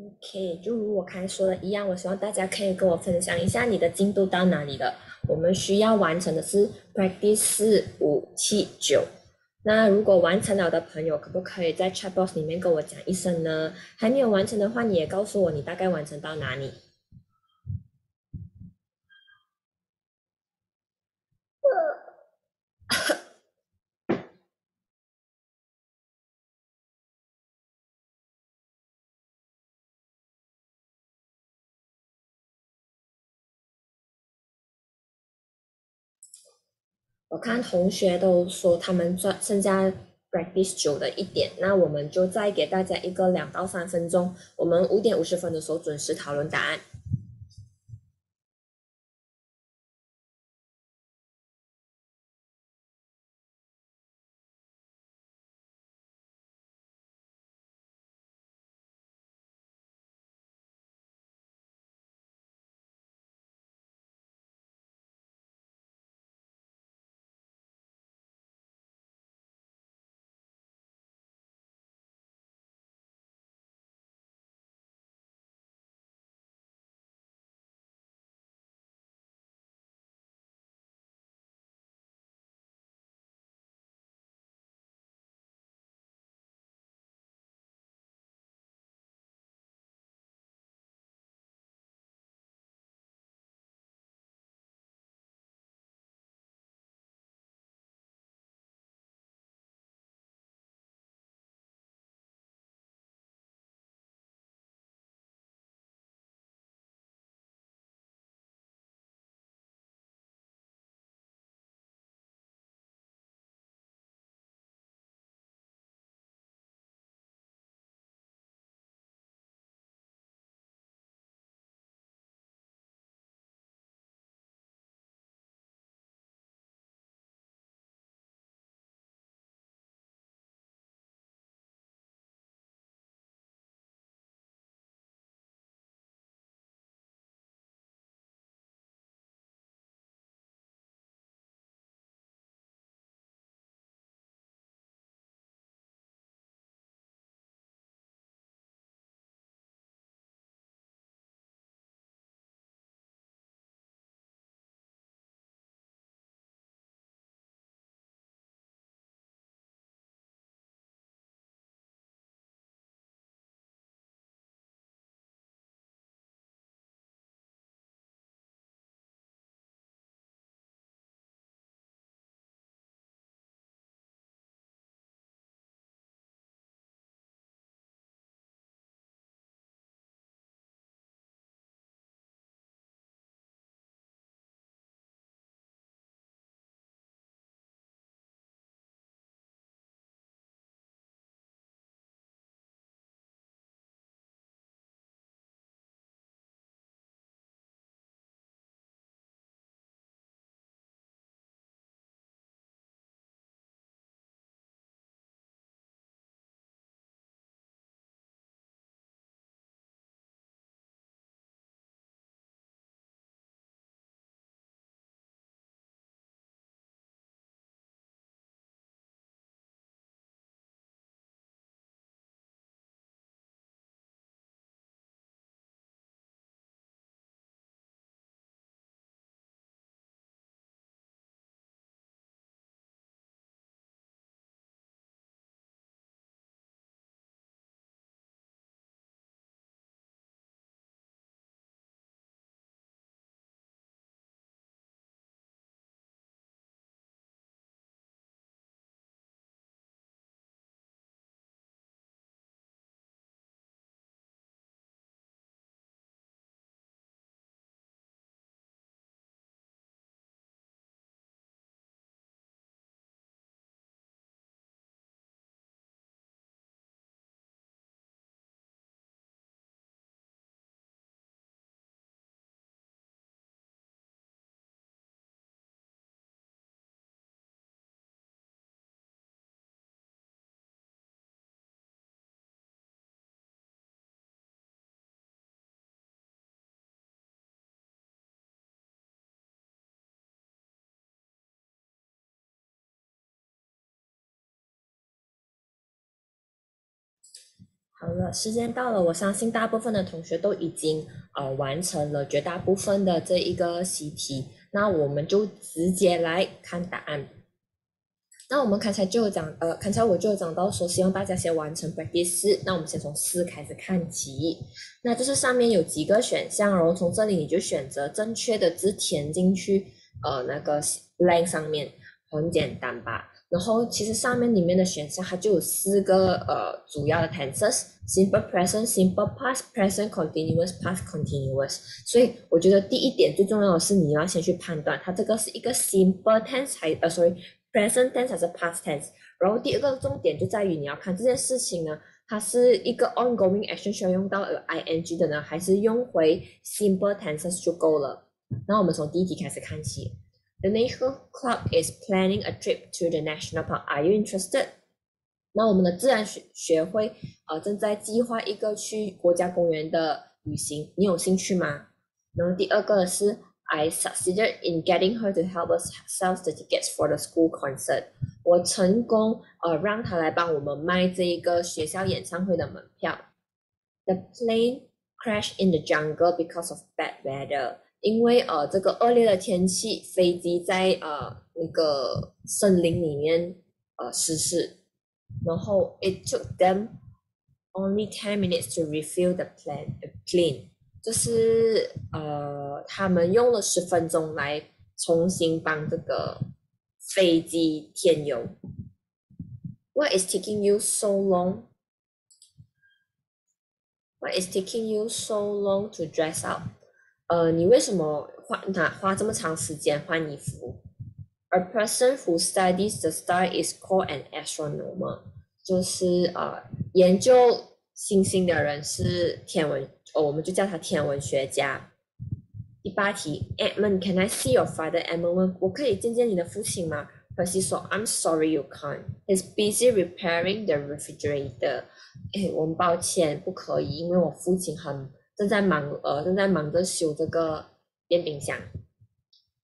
OK，就如我刚才说的一样，我希望大家可以跟我分享一下你的进度到哪里了。我们需要完成的是 Practice 四五七九。那如果完成了的朋友，可不可以在 Chat Box 里面跟我讲一声呢？还没有完成的话，你也告诉我你大概完成到哪里。我看同学都说他们赚剩下 breakfast 九的一点，那我们就再给大家一个两到三分钟，我们五点五十分的时候准时讨论答案。好了，时间到了，我相信大部分的同学都已经呃完成了绝大部分的这一个习题，那我们就直接来看答案。那我们刚才就讲，呃，刚才我就讲到说，希望大家先完成 practice 四，那我们先从四开始看起。那就是上面有几个选项，然后从这里你就选择正确的字填进去，呃，那个 blank 上面，很简单吧？然后其实上面里面的选项它就有四个呃主要的 tenses：simple present、simple past、present continuous、past continuous。所以我觉得第一点最重要的是你要先去判断它这个是一个 simple tense 还呃，sorry present tense 还是 past tense。然后第二个重点就在于你要看这件事情呢，它是一个 ongoing action 需要用到 ing 的呢，还是用回 simple tenses 就够了。那我们从第一题开始看起。The National Club is planning a trip to the national park. Are you interested? 那我们的自然学学会呃正在计划一个去国家公园的旅行，你有兴趣吗？然后第二个是 I succeeded in getting her to help us sell the tickets for the school concert. 我成功呃让她来帮我们卖这一个学校演唱会的门票。The plane crashed in the jungle because of bad weather. 因为呃这个恶劣的天气，飞机在呃那个森林里面呃失事，然后 it took them only ten minutes to refill the plane plane，就是呃他们用了十分钟来重新帮这个飞机添油。What is taking you so long? What is taking you so long to dress up? 呃，你为什么花拿花这么长时间换衣服？A person who studies the star is called an astronomer，就是呃研究星星的人是天文，哦，我们就叫他天文学家。第八题，Edmund，can I see your father？Edmund 问，我可以见见你的父亲吗？Percy 说，I'm sorry you can't. He's busy repairing the refrigerator. 哎，我们抱歉，不可以，因为我父亲很。正在忙呃正在忙着修这个电冰箱。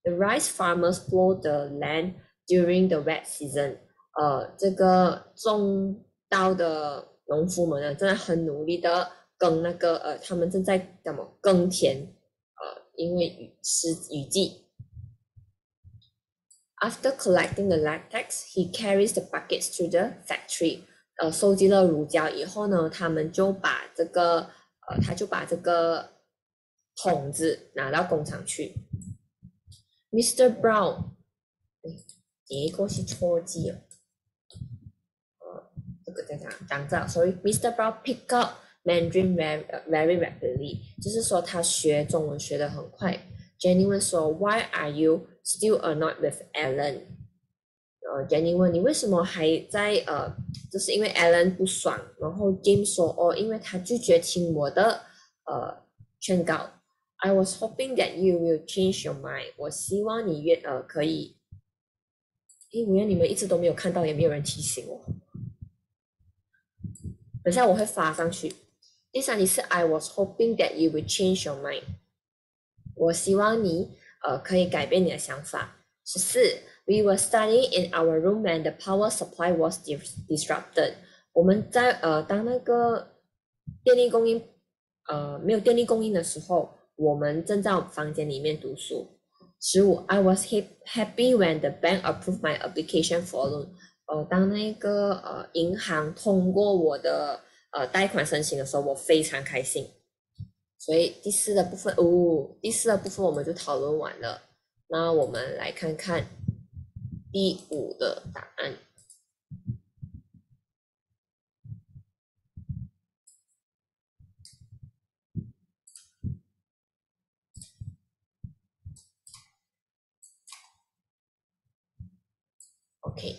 The rice farmers plow the land during the wet season。呃，这个种稻的农夫们呢，正在很努力的耕那个呃，他们正在怎么耕田？呃，因为雨是雨季。After collecting the latex, he carries the buckets to the factory。呃，收集了乳胶以后呢，他们就把这个。呃，他就把这个桶子拿到工厂去。Mr. Brown，第一个是错字哦。呃，这个在讲讲这，sorry。Mr. Brown pick up Mandarin very very rapidly，就是说他学中文学的很快。Jenny 问说，Why are you still annoyed with Alan？呃，Jenny 问你为什么还在呃？就是因为 Alan 不爽，然后 James 说哦，因为他拒绝听我的呃劝告。I was hoping that you will change your mind。我希望你愿呃可以。因为你们一直都没有看到，也没有人提醒我。等下我会发上去。第三题是 I was hoping that you will change your mind。我希望你呃可以改变你的想法。十四。We were studying in our room when the power supply was disrupted。我们在呃，当那个电力供应呃没有电力供应的时候，我们正在房间里面读书。十五，I was happy when the bank approved my application for loan。呃，当那个呃银行通过我的呃贷款申请的时候，我非常开心。所以第四的部分，哦，第四的部分我们就讨论完了。那我们来看看。第五的答案。OK，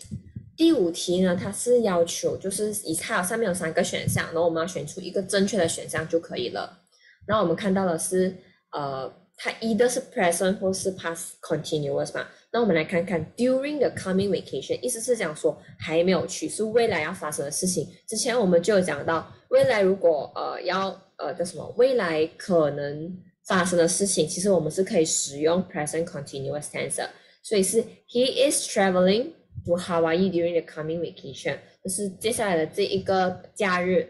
第五题呢，它是要求就是以它上面有三个选项，然后我们要选出一个正确的选项就可以了。然后我们看到的是，呃，它 either 是 present 或是 past continuous 嘛。那我们来看看 during the coming vacation，意思是讲说还没有去，是未来要发生的事情。之前我们就有讲到，未来如果呃要呃叫什么，未来可能发生的事情，其实我们是可以使用 present continuous tense。所以是 he is traveling to Hawaii during the coming vacation，就是接下来的这一个假日，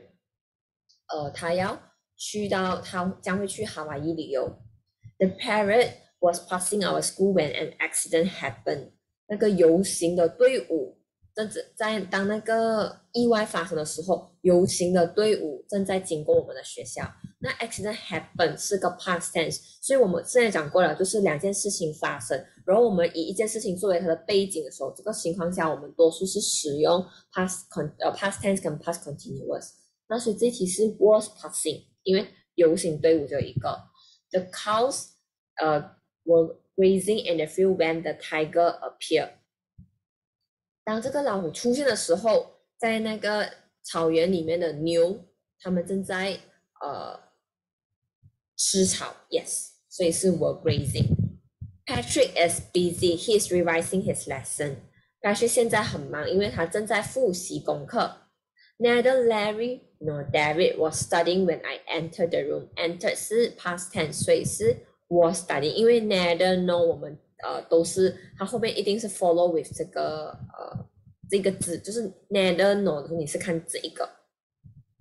呃，他要去到他将会去夏威夷旅游。The parrot was passing our school when an accident happened。那个游行的队伍正在当那个意外发生的时候，游行的队伍正在经过我们的学校。那 accident happen 是个 past tense，所以我们之前讲过了，就是两件事情发生，然后我们以一件事情作为它的背景的时候，这个情况下我们多数是使用 past con 呃 past tense 跟 past continuous。那所以这题是 was passing，因为游行队伍就一个。The cows 呃 were grazing in the field when the tiger appeared。当这个老虎出现的时候，在那个草原里面的牛，它们正在呃。吃草，yes，所以是 were grazing。Patrick is busy. He is revising his lesson. Patrick 现在很忙，因为他正在复习功课。Neither Larry nor David was studying when I entered the room. Entered 是 past tense，所以是 was studying。因为 neither nor 我们呃都是，它后面一定是 follow with 这个呃这个字，就是 neither nor 的时候你是看这一个，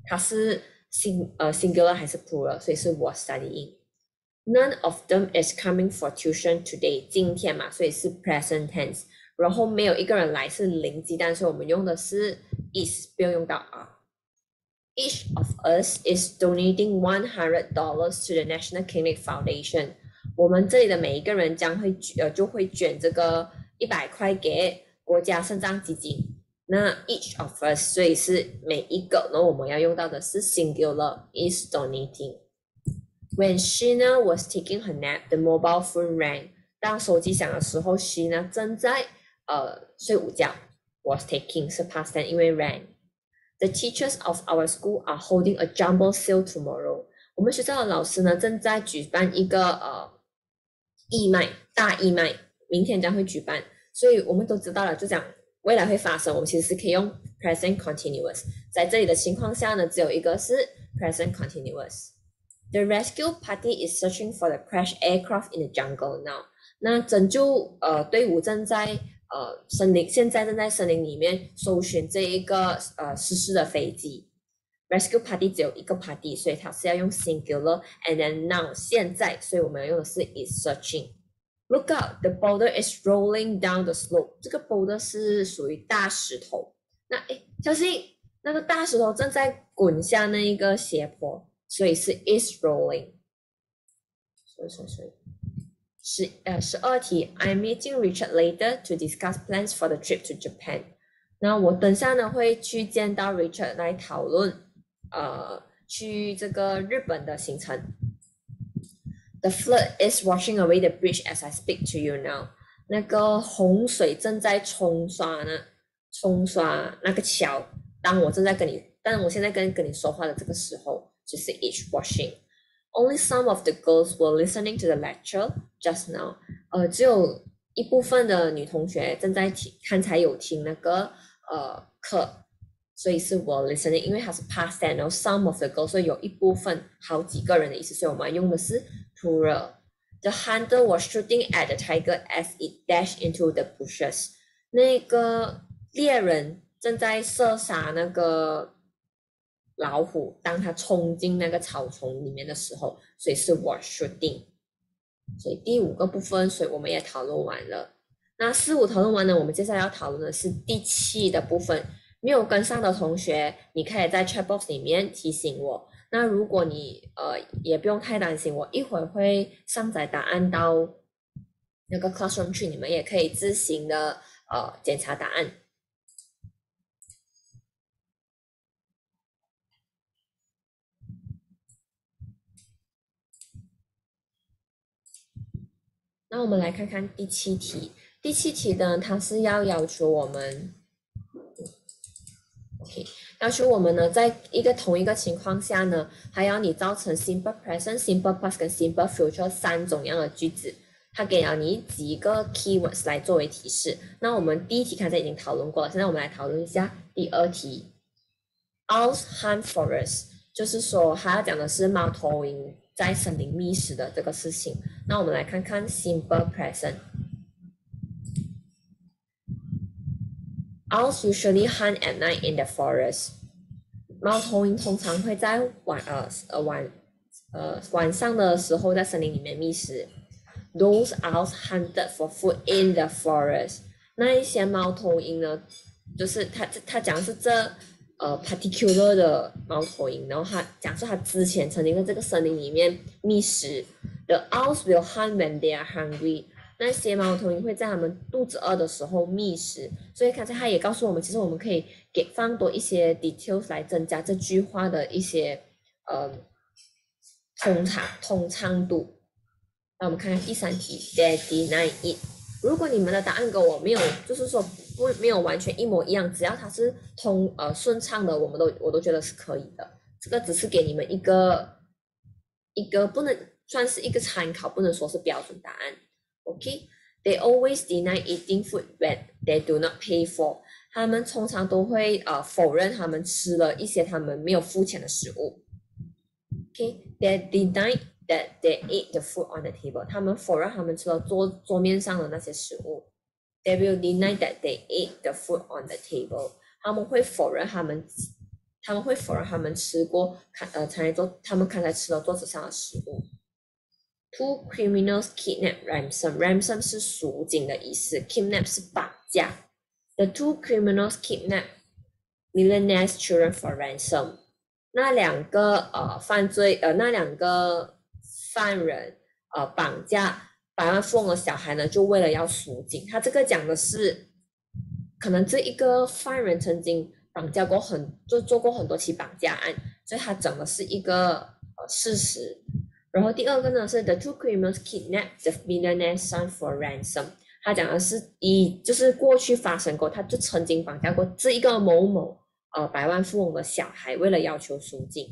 它是。sing 呃 singular 还是 plural，所以是 was studying。None of them is coming for tuition today，今天嘛，所以是 present tense。然后没有一个人来是零鸡蛋，所以我们用的是 is，不用用到 are。 Each of us is donating one hundred dollars to the National Clinic Foundation。我们这里的每一个人将会呃就会卷这个一百块给国家肾脏基金。那 each of us，所以是每一个，然后我们要用到的是 singular is donating。When Sheena was taking her nap, the mobile phone rang。当手机响的时候，Sheena 正在呃睡午觉。Was taking 是 past tense，因为 rang。 The teachers of our school are holding a jumbo sale tomorrow。我们学校的老师呢正在举办一个呃义卖大义卖，明天将会举办。所以我们都知道了，就讲。未来会发生，我们其实是可以用 present continuous。在这里的情况下呢，只有一个是 present continuous。The rescue party is searching for the crashed aircraft in the jungle now。那拯救呃队伍正在呃森林，现在正在森林里面搜寻这一个呃失事的飞机。Rescue party 只有一个 party，所以它是要用 singular and then now 现在，所以我们用的是 is searching。Look out! The boulder is rolling down the slope. 这个 boulder 是属于大石头。那哎，小心，那个大石头正在滚下那一个斜坡，所以是 is rolling。所以所以所以，十呃十二题，I'm meeting Richard later to discuss plans for the trip to Japan。那我等下呢会去见到 Richard 来讨论呃去这个日本的行程。The flood is washing away the bridge as I speak to you now。那个洪水正在冲刷呢，冲刷那个桥。当我正在跟你，但我现在跟跟你说话的这个时候，就是 each washing。Only some of the girls were listening to the lecture just now。呃，只有一部分的女同学正在听，刚才有听那个呃课，所以是我 listening，因为它是 past tense，然后 some of the girls，所以有一部分，好几个人的意思，所以我们用的是。plural. The hunter was shooting at the tiger as it dashed into the bushes. 那个猎人正在射杀那个 老虎，当他冲进那个草丛里面的时候，所以是 was shooting。所以第五个部分，所以我们也讨论完了。那四五讨论完呢，我们接下来要讨论的是第七的部分。没有跟上的同学，你可以在 chat box 里面提醒我。那如果你呃也不用太担心，我一会儿会上载答案到那个 classroom 去，你们也可以自行的呃检查答案。那我们来看看第七题，第七题呢，它是要要求我们，OK。要求我们呢，在一个同一个情况下呢，还要你造成 simple present、simple past 跟 simple future 三种样的句子。他给了你几个 keywords 来作为提示。那我们第一题刚才已经讨论过了，现在我们来讨论一下第二题。Owls hunt for us，就是说还要讲的是猫头鹰在森林觅食的这个事情。那我们来看看 simple present。Owls usually hunt at night in the forest. 猫头鹰通常会在晚呃呃晚呃晚上的时候在森林里面觅食。Those owls hunted for food in the forest。那一些猫头鹰呢，就是它它讲的是这呃 particular 的猫头鹰，然后他讲述他之前曾经在这个森林里面觅食。The owls will hunt when they are hungry。那些猫头鹰会在它们肚子饿的时候觅食，所以刚才他也告诉我们，其实我们可以给放多一些 details 来增加这句话的一些呃通畅通畅度。那我们看看第三题，Daddy nine it。如果你们的答案跟我没有，就是说不没有完全一模一样，只要它是通呃顺畅的，我们都我都觉得是可以的。这个只是给你们一个一个不能算是一个参考，不能说是标准答案。OK, they always deny eating food when they do not pay for。他们通常都会呃否认他们吃了一些他们没有付钱的食物。OK, they deny that they eat the food on the table。他们否认他们吃了桌桌面上的那些食物。They will deny that they eat the food on the table。他们会否认他们他们会否认他们吃过看呃才桌他们刚才吃了桌子上的食物。Two criminals kidnap ransom. Ransom 是赎金的意思，kidnap 是绑架。The two criminals kidnap millionaires' children for ransom. 那两个呃犯罪呃那两个犯人呃绑架 百万富翁的小孩呢，就为了要赎金。他这个讲的是，可能这一个犯人曾经绑架过很就做过很多起绑架案，所以他讲的是一个呃事实。然后第二个呢是 The two criminals kidnapped the millionaire's son for ransom。他讲的是以就是过去发生过，他就曾经绑架过这一个某某呃百万富翁的小孩，为了要求赎金。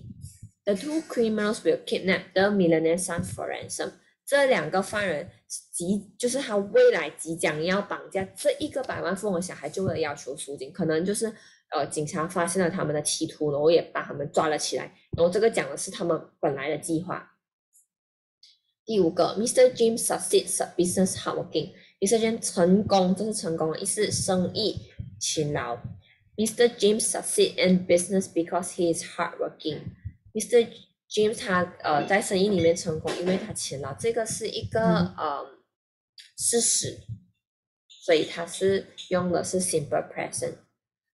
The two criminals will kidnap the millionaire's son for ransom。这两个犯人即就是他未来即将要绑架这一个百万富翁小孩，就为了要求赎金。可能就是呃警察发现了他们的企图，然后也把他们抓了起来。然后这个讲的是他们本来的计划。第五个，Mr. Jim succeeds business hardworking。Mr. Jim 成功，这是成功的意思，生意勤劳。Mr. Jim succeeds in business because he is hardworking。Mr. Jim 他呃在生意里面成功，因为他勤劳，这个是一个呃事实，所以他是用的是 simple present。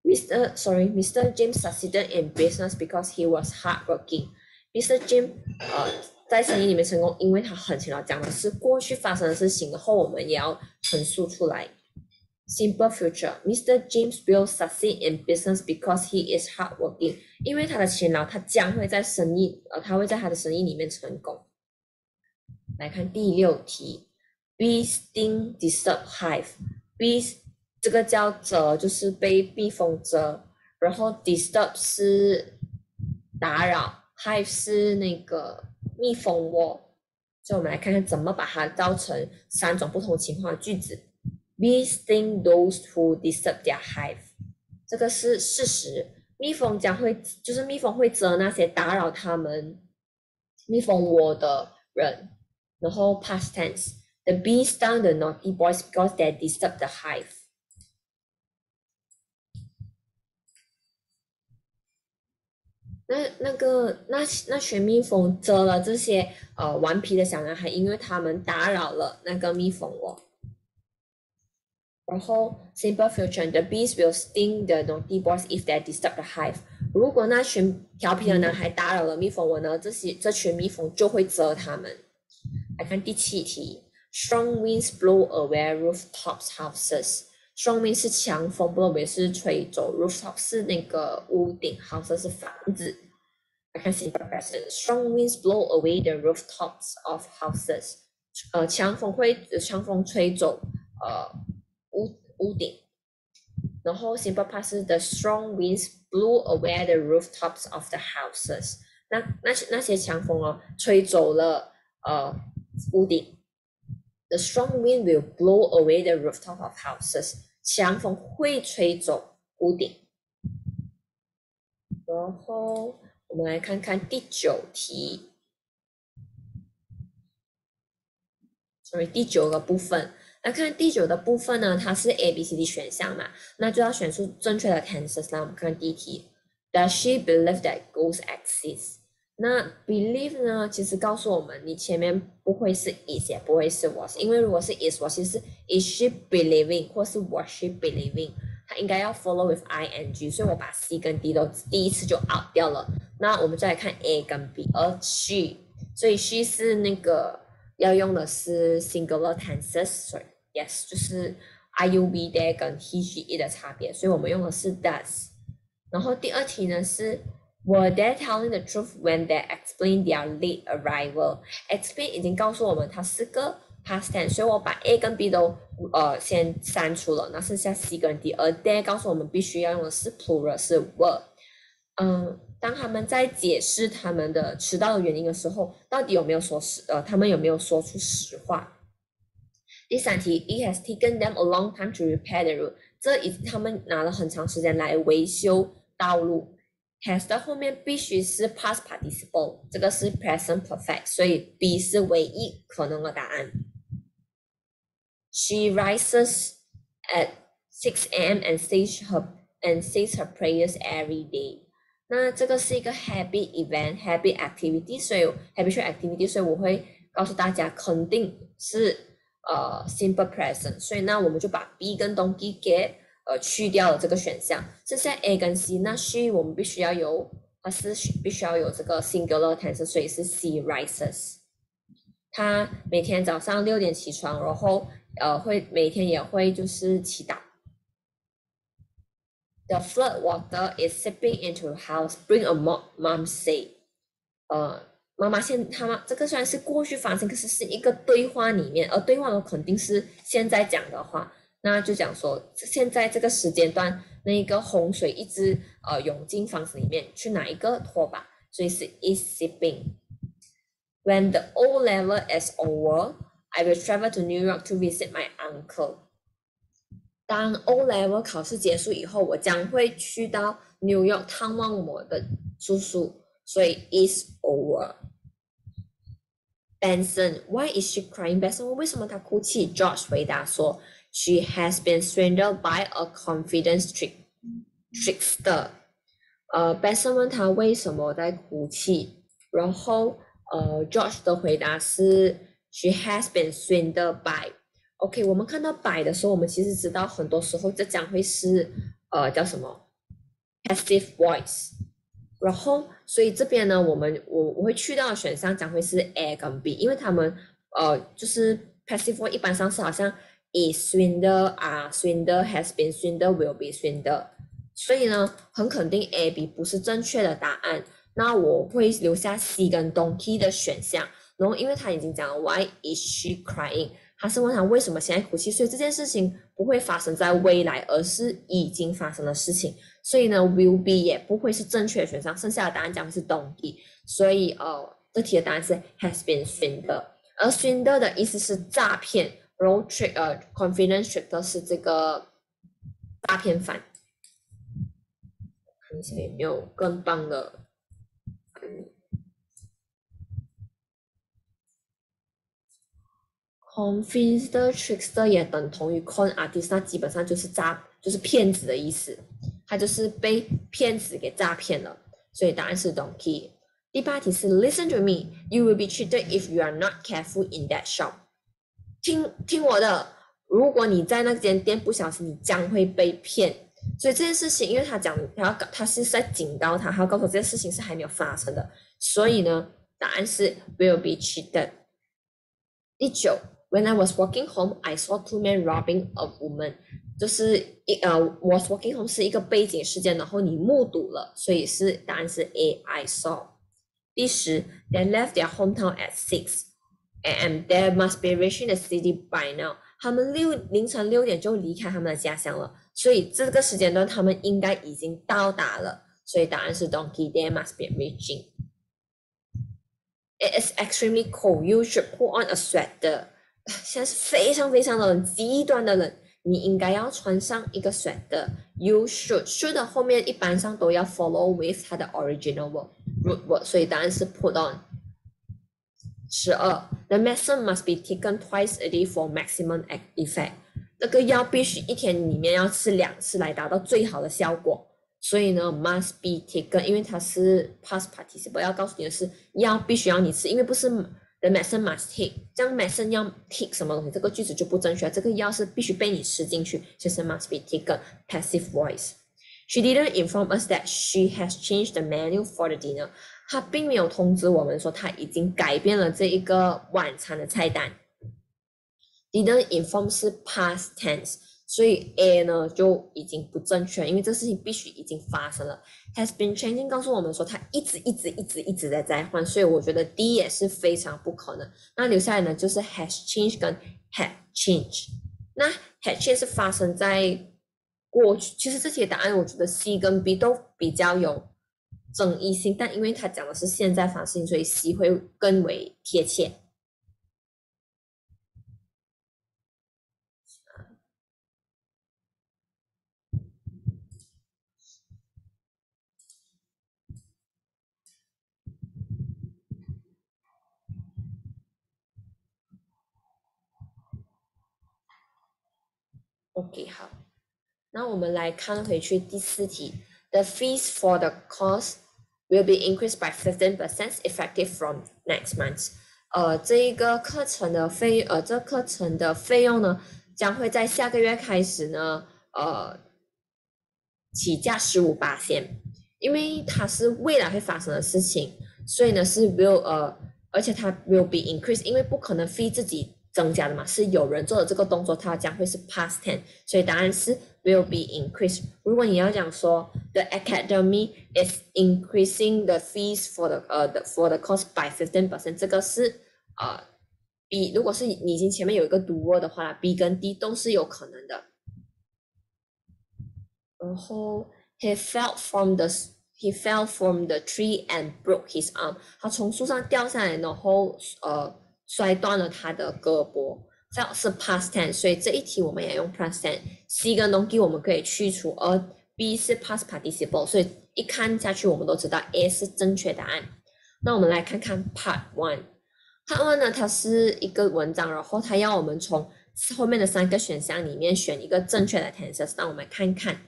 Mr. Sorry，Mr. Jim succeeded in business because he was hardworking。Mr. Jim 呃。在生意里面成功，因为他很勤劳，讲的是过去发生的事情，然后我们也要陈述出来。Simple future, Mr. James will succeed in business because he is hardworking。因为他的勤劳，他将会在生意，呃，他会在他的生意里面成功。来看第六题，Bee sting disturb hive。Bee 这个叫蛰，就是被蜜蜂蛰，然后 disturb 是打扰，hive 是那个。蜜蜂窝，所以我们来看看怎么把它造成三种不同情况的句子。Bees sting those who disturb their hive。这个是事实，蜜蜂将会就是蜜蜂会蛰那些打扰他们蜜蜂窝的人。然后 past tense，the bees stung the naughty boys because they disturb the hive。那那个那那群蜜蜂蛰了这些呃顽皮的小男孩，因为他们打扰了那个蜜蜂窝。然后 simple future，the bees will sting the naughty boys if they disturb the hive。如果那群调皮的男孩打扰了蜜蜂窝呢，这些这群蜜蜂就会蛰他们。来看第七题，strong winds blow away rooftops houses。strong winds 是强风，blow away 是吹走，rooftop 是那个屋顶，houses 是房子。来看 simple present. Strong winds blow away the rooftops of houses. 呃，强风会强风吹走呃屋屋顶。然后 simple past 是 the strong winds blew away the rooftops of the houses. 那那些那些强风哦，吹走了呃屋顶。The strong wind will blow away the rooftop of houses. 强风会吹走屋顶。然后我们来看看第九题，sorry，第九个部分。那看第九的部分呢，它是 A、B、C、D 选项嘛，那就要选出正确的 tenses。来，我们看第一题 Does she believe that ghosts exist？那 believe 呢，其实告诉我们，你前面不会是 is，也不会是 was，因为如果是 is，我其实 is she believing，或是 was she believing，它应该要 follow with ing，所以我把 C 跟 D 都第一次就 out 掉了。那我们再来看 A 跟 B，而 she，所以 she 是那个要用的是 singular tenses，sorry yes 就是 I U V there 跟 he she it 的差别，所以我们用的是 does。然后第二题呢是。Were they telling the truth when they explain their late arrival? Explain 已经告诉我们它是个 past tense，所以我把 A 跟 B 都呃先删除了，那剩下 C 跟 D。而 they 告诉我们必须要用的是 plural，是 were。嗯，当他们在解释他们的迟到的原因的时候，到底有没有说实呃，他们有没有说出实话？第三题，It has taken them a long time to repair the road。这已他们拿了很长时间来维修道路。has 的后面必须是 past participle，这个是 present perfect，所以 B 是唯一可能的答案。She rises at 6 a.m. and says her and says her prayers every day。那这个是一个 happy event，happy activity，所以 habitual activity，所以我会告诉大家肯定是 呃 simple present，所以呢我们就把 B 跟 donkey get 呃，去掉了这个选项，剩下 A 跟 C，那 she 我们必须要有，它是必须要有这个 singular tense，所以是 C rises。他每天早上六点起床，然后呃会每天也会就是祈祷。The flood water is seeping into the house. Bring a mop, mom say. 呃，妈妈现他妈这个虽然是过去发生，可是是一个对话里面，而对话呢肯定是现在讲的话。那就讲说，现在这个时间段，那一个洪水一直呃涌进房子里面，去拿一个拖把，所以是 is sipping。When the O level is over, I will travel to New York to visit my uncle。当 O level 考试结束以后，我将会去到 New York 探望我的叔叔，所以 is over。Benson, why is she crying? Benson 为什么他哭泣？George 回答说。She has been swindled by a confidence trick trickster。呃，Benson 问他为什么在哭泣，然后呃，George 的回答是 She has been swindled by。OK，我们看到 by 的时候，我们其实知道很多时候这将会是呃叫什么 passive voice。然后，所以这边呢，我们我我会去到的选项将会是 A 跟 B，因为他们呃就是 passive voice 一般上是好像。is swindler 啊，swindler has been swindle will be swindle，所以呢，很肯定 A B 不是正确的答案。那我会留下 C 跟 Donkey 的选项。然后，因为他已经讲了 Why is she crying？他是问他为什么现在哭泣，所以这件事情不会发生在未来，而是已经发生的事情。所以呢，will be 也不会是正确的选项。剩下的答案将会是 Donkey。所以，呃，这题的答案是 has been swindle。而 swindle 的意思是诈骗。Road trick，呃，confidence trick 都是这个诈骗犯。看一下有没有更棒的。Confidence trickster 也等同于 con artist，那基本上就是诈，就是骗子的意思。他就是被骗子给诈骗了，所以答案是 donkey。第八题是 Listen to me, you will be cheated if you are not careful in that shop. 听听我的，如果你在那间店不小心，你将会被骗。所以这件事情，因为他讲他要告他是在警告他，他要告诉这件事情是还没有发生的。所以呢，答案是 will be cheated。第九 ，When I was walking home, I saw two men robbing a woman。就是一呃，was walking home 是一个背景事件，然后你目睹了，所以是答案是 A I saw。第十，They left their hometown at six。And there must be reaching the city by now。他们六凌晨六点就离开他们的家乡了，所以这个时间段他们应该已经到达了。所以答案是 Donkey。There must be reaching。It is extremely cold. You should put on a sweater。 现在是非常非常的冷，极端的冷，你应该要穿上一个 sweater。You should should 后面一般上都要 follow with 它的 original word root word，所以答案是 put on。十二，The medicine must be taken twice a day for maximum effect。这个药必须一天里面要吃两次来达到最好的效果。所以呢，must be taken，因为它是 past participle，要告诉你的是药必须要你吃，因为不是 the medicine must take，这样 medicine 要 take 什么东西，这个句子就不正确，这个药是必须被你吃进去，就是 must be taken，passive voice。She didn't inform us that she has changed the menu for the dinner。她并没有通知我们说她已经改变了这一个晚餐的菜单。Didn't inform 是 past tense。所以 A 呢就已经不正确，因为这事情必须已经发生了。Has been changing 告诉我们说它一直一直一直一直在在换，所以我觉得 D 也是非常不可能。那留下来呢就是 has changed 跟 had changed。那 had change 是发生在过去，其实这些答案我觉得 C 跟 B 都比较有争议性，但因为它讲的是现在发生，所以 C 会更为贴切。OK，好，那我们来看回去第四题。The fees for the course will be increased by fifteen percent effective from next month。呃，这一个课程的费，呃，这课程的费用呢，将会在下个月开始呢，呃，起价十五八千，因为它是未来会发生的事情，所以呢是 will，呃，而且它 will be increased，因为不可能 fee 自己。增加的嘛，是有人做的这个动作，它将会是 past tense，所以答案是 will be increased。如果你要讲说 the academy is increasing the fees for the 呃 the for the cost by fifteen percent，这个是呃 B。如果是已经前面有一个 do 的话，B 跟 D 都是有可能的。然后 he fell from the he fell from the tree and broke his arm，他从树上掉下来，然后呃。摔断了他的胳膊，这是 past tense，所以这一题我们也用 past tense。C 跟 non 我们可以去除，而 B 是 past participle，所以一看下去我们都知道 A 是正确答案。那我们来看看 Part One。Part One 呢，它是一个文章，然后它要我们从后面的三个选项里面选一个正确的 tenses。让我们看看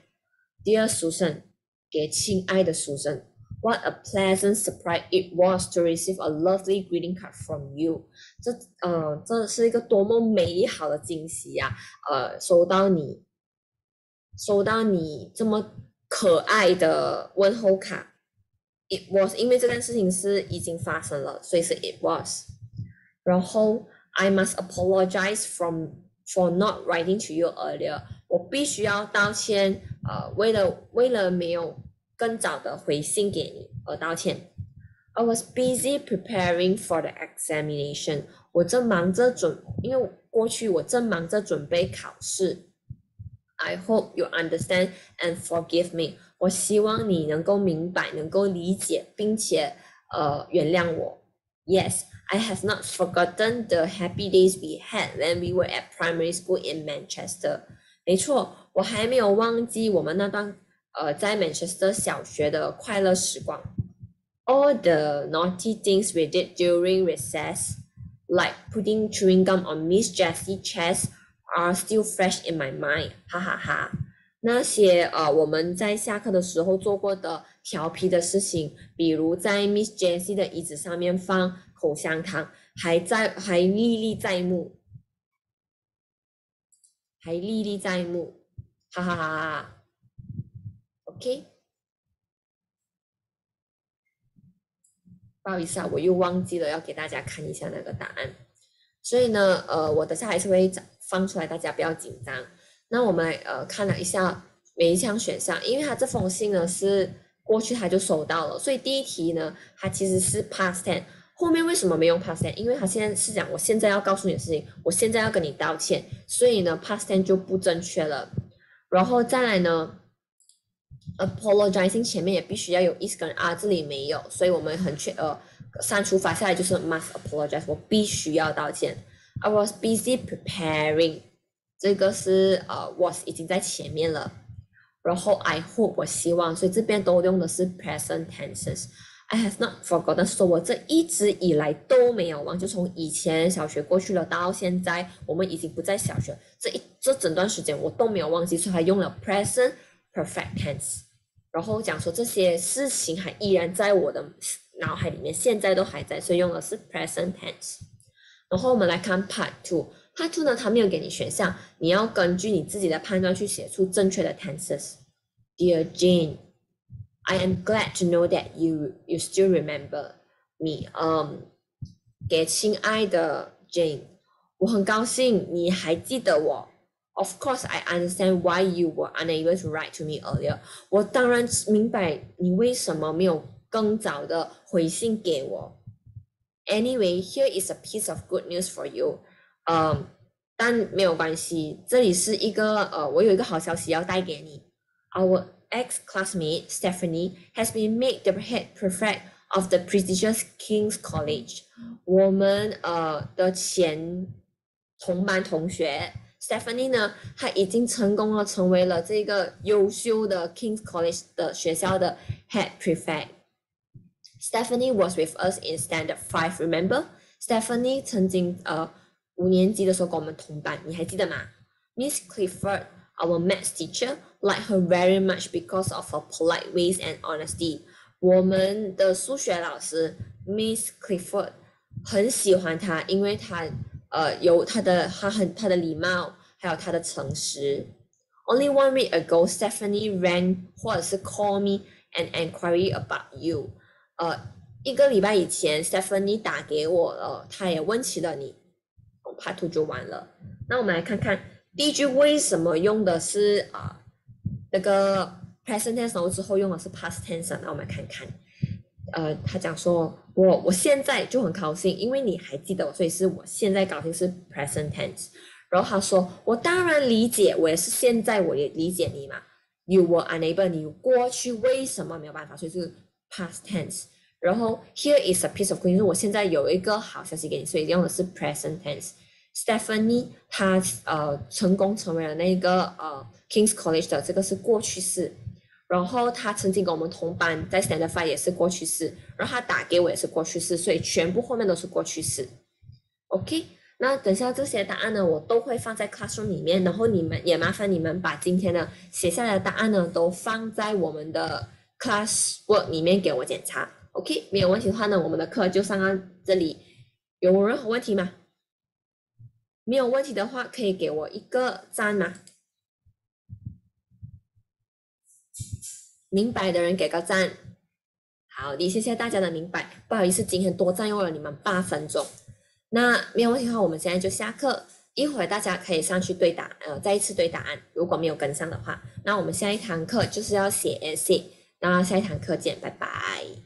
，Dear Susan，给亲爱的 Susan。What a pleasant surprise it was to receive a lovely greeting card from you。这，呃，这是一个多么美好的惊喜呀！呃，收到你，收到你这么可爱的问候卡。It was，因为这件事情是已经发生了，所以是 it was。然后，I must apologize from for not writing to you earlier。我必须要道歉，呃，为了为了没有。 更早的回信给你而道歉。I was busy preparing for the examination。我正忙着准，因为过去我正忙着准备考试。I hope you understand and forgive me。我希望你能够明白，能够理解，并且呃原谅我。Yes, I have not forgotten the happy days we had when we were at primary school in Manchester。没错，我还没有忘记我们那段。 呃，在 Manchester 小学的快乐时光，all the naughty things we did during recess, like putting chewing gum on Miss Jessie's chest, are still fresh in my mind. 哈哈哈，那些呃我们在下课的时候做过的调皮的事情，比如在 Miss Jessie 的椅子上面放口香糖，还在还历历在目，还历历在目，哈哈哈哈。OK，不好意思啊，我又忘记了要给大家看一下那个答案，所以呢，呃，我等下还是会放出来，大家不要紧张。那我们呃看了一下每一项选项，因为他这封信呢是过去他就收到了，所以第一题呢它其实是 past ten 后面为什么没用 past ten？因为他现在是讲我现在要告诉你的事情，我现在要跟你道歉，所以呢 past ten 就不正确了。然后再来呢？apologizing 前面也必须要有 is 跟 are，这里没有，所以我们很确呃删除法下来就是 must apologize，我必须要道歉。I was busy preparing，这个是呃 was 已经在前面了，然后 I hope 我希望，所以这边都用的是 present tenses。I have not forgotten，说我这一直以来都没有忘，就从以前小学过去了到现在，我们已经不在小学，这一这整段时间我都没有忘记，所以还用了 present perfect tense。然后讲说这些事情还依然在我的脑海里面，现在都还在，所以用的是 present tense。然后我们来看 part two，part two 呢，它没有给你选项，你要根据你自己的判断去写出正确的 tenses。Dear Jane, I am glad to know that you you still remember me. Um，给亲爱的 Jane，我很高兴你还记得我。Of course, I understand why you were unable to write to me earlier. 我当然明白你为什么没有更早的回信给我。Anyway, here is a piece of good news for you. 嗯，但没有关系，这里是一个呃，我有一个好消息要带给你。Our ex-classmate Stephanie has been made the head prefect of the prestigious King's College. 我们呃的前同班同学。 Stephanie 呢，她已经成功了，成为了这个优秀的 King's College 的学校的 Head Prefect。Stephanie was with us in Standard Five. Remember? Stephanie 曾经呃五年级的时候跟我们同班，你还记得吗？Miss Clifford, our maths teacher, liked her very much because of her polite ways and honesty. 我们的数学老师 Miss Clifford 很喜欢她，因为她呃有他的他很他的礼貌。还有他的诚实。Only one week ago, Stephanie ran 或者是 call me an inquiry about you。呃，一个礼拜以前，Stephanie 打给我了，他也问起了你。Part two 就完了。那我们来看看第一句为什么用的是啊那个 present tense，之后用的是 past tense。那我们来看看，呃，他讲说我我现在就很高兴，因为你还记得我，所以是我现在高兴是 present tense。然后他说：“我当然理解，我也是现在我也理解你嘛。You were unable，你过去为什么没有办法？所以是 past tense。然后 here is a piece of good news，我现在有一个好消息给你，所以用的是 present tense。Stephanie 她呃成功成为了那个呃 King's College 的，这个是过去式。然后他曾经跟我们同班，在 stand by 也是过去式。然后他打给我也是过去式，所以全部后面都是过去式。OK。”那等下这些答案呢，我都会放在 classroom 里面，然后你们也麻烦你们把今天的写下来的答案呢，都放在我们的 classwork 里面给我检查。OK，没有问题的话呢，我们的课就上到这里。有任何问题吗？没有问题的话，可以给我一个赞吗？明白的人给个赞。好的，谢谢大家的明白。不好意思，今天多占用了你们八分钟。那没有问题的话，我们现在就下课。一会儿大家可以上去对答，呃，再一次对答案。如果没有跟上的话，那我们下一堂课就是要写 s。那下一堂课见，拜拜。